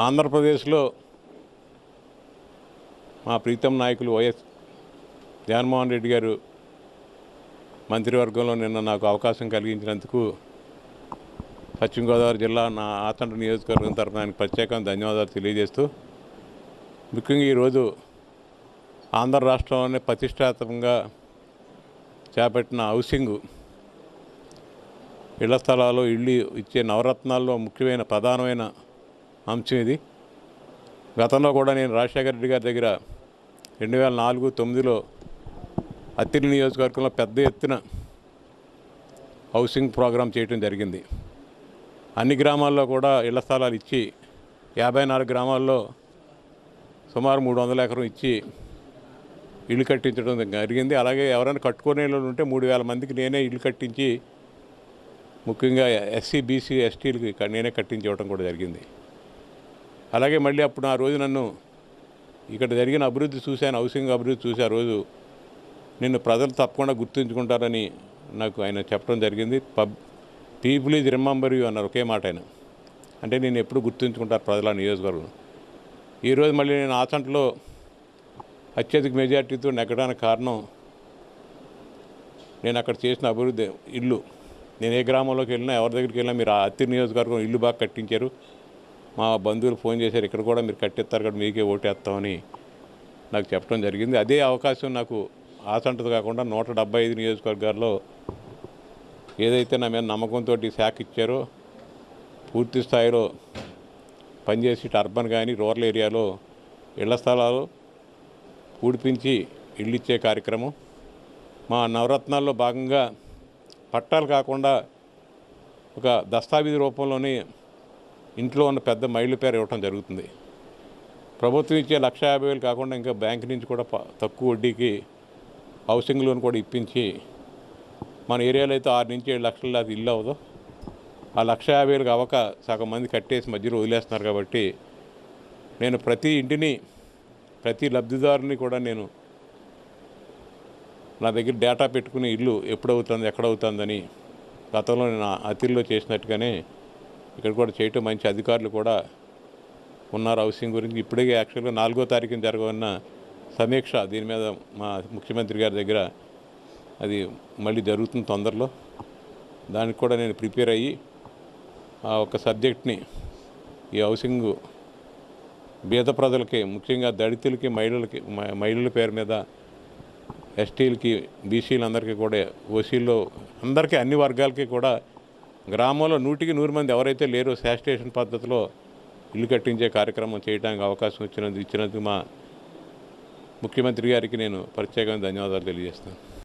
ఆంధ్రప్రదేశ్లో మా ప్రీతం నాయకులు వైఎస్ జగన్మోహన్ రెడ్డి గారు మంత్రివర్గంలో నిన్న నాకు అవకాశం కలిగించినందుకు పశ్చిమ గోదావరి జిల్లా నా ఆతండ నియోజకవర్గం తరఫున ఆయనకు ప్రత్యేకంగా ధన్యవాదాలు తెలియజేస్తూ ముఖ్యంగా ఈరోజు ఆంధ్ర రాష్ట్రంలోనే ప్రతిష్టాత్మకంగా చేపట్టిన హౌసింగ్ ఇళ్ళ స్థలాలు ఇళ్ళు ఇచ్చే నవరత్నాల్లో ముఖ్యమైన ప్రధానమైన అంశం ఇది. గతంలో కూడా నేను రాజశేఖర రెడ్డి గారి దగ్గర రెండు వేల నాలుగు తొమ్మిదిలో అత్తిరి నియోజకవర్గంలో పెద్ద ఎత్తున హౌసింగ్ ప్రోగ్రాం చేయడం జరిగింది. అన్ని గ్రామాల్లో కూడా ఇళ్ళ స్థలాలు ఇచ్చి యాభై నాలుగు గ్రామాల్లో సుమారు మూడు వందల ఎకరం ఇచ్చి ఇల్లు కట్టించడం జరిగింది. అలాగే ఎవరైనా కట్టుకునే ఉంటే మూడు వేల మందికి నేనే ఇల్లు కట్టించి ముఖ్యంగా ఎస్సీ బీసీ ఎస్టీలకి నేనే కట్టించి ఇవ్వడం కూడా జరిగింది. అలాగే మళ్ళీ అప్పుడు ఆ రోజు నన్ను ఇక్కడ జరిగిన అభివృద్ధి చూశాను హౌసింగ్ అభివృద్ధి చూసే ఆ రోజు నిన్ను ప్రజలు తప్పకుండా గుర్తుంచుకుంటారని నాకు ఆయన చెప్పడం జరిగింది. Pub people is remember you అన్నారు ఒకే మాట ఆయన. అంటే నేను ఎప్పుడు గుర్తుంచుకుంటారు ప్రజల నియోజకవర్గం. ఈరోజు మళ్ళీ నేను ఆచంటలో అత్యధిక మెజార్టీతో నెగ్గడానికి కారణం నేను అక్కడ చేసిన అభివృద్ధి ఇల్లు. నేను ఏ గ్రామంలోకి వెళ్ళినా ఎవరి దగ్గరికి వెళ్ళినా మీరు అత్తి నియోజకవర్గం ఇల్లు బాగా కట్టించారు. మా బంధువులు ఫోన్ చేశారు ఇక్కడ కూడా మీరు కట్టిస్తారు కదా మీకే ఓటేస్తామని నాకు చెప్పడం జరిగింది. అదే అవకాశం నాకు ఆసంటది కాకుండా నూట డెబ్బై ఐదు నియోజకవర్గాల్లో ఏదైతే నా మీద నమ్మకంతో శాఖ ఇచ్చారో పూర్తి స్థాయిలో పనిచేసి అర్బన్ కానీ రూరల్ ఏరియాలో ఇళ్ళ స్థలాలు ఊడిపించి ఇల్లు ఇచ్చే కార్యక్రమం. మా నవరత్నాల్లో భాగంగా పట్టాలు కాకుండా ఒక దస్తావేజీ రూపంలోనే ఇంట్లో ఉన్న పెద్ద మైళ్ళు పేరు ఇవ్వటం జరుగుతుంది. ప్రభుత్వం ఇచ్చే లక్ష యాభై వేలు కాకుండా ఇంకా బ్యాంక్ నుంచి కూడా తక్కువ వడ్డీకి హౌసింగ్ లోన్ కూడా ఇప్పించి మన ఏరియాలో అయితే ఆరు నుంచి ఏడు లక్షల అది ఇల్లు అవ్వదు. ఆ లక్ష యాభై వేలకు అవ్వక సగం మంది కట్టేసి మధ్యలో వదిలేస్తున్నారు కాబట్టి నేను ప్రతి ఇంటిని ప్రతి లబ్ధిదారుని కూడా నేను నా దగ్గర డేటా పెట్టుకుని ఇల్లు ఎప్పుడవుతుంది ఎక్కడవుతుందని గతంలో నేను అతిల్లో చేసినట్టుగానే ఇక్కడ కూడా చేయటం మంచి అధికారులు కూడా ఉన్నారు. హౌసింగ్ గురించి ఇప్పుడే యాక్చువల్గా నాలుగో తారీఖున జరగనున్న సమీక్ష దీని మీద మా ముఖ్యమంత్రి గారి దగ్గర అది మళ్ళీ జరుగుతుంది తొందరలో. దానికి కూడా నేను ప్రిపేర్ అయ్యి ఆ ఒక సబ్జెక్ట్ని ఈ హౌసింగ్ బీద ప్రజలకి ముఖ్యంగా దళితులకి మహిళలకి మహిళల పేరు మీద ఎస్టీలకి బీసీలందరికీ కూడా ఓసీల్లో అందరికీ అన్ని వర్గాలకి కూడా గ్రామంలో నూటికి నూరు మంది ఎవరైతే లేరో శాస్టేషన్ పద్ధతిలో ఇల్లు కట్టించే కార్యక్రమం చేయడానికి అవకాశం ఇచ్చినందుకు ఇచ్చినందుకు మా ముఖ్యమంత్రి గారికి నేను ప్రత్యేకంగా ధన్యవాదాలు తెలియజేస్తాను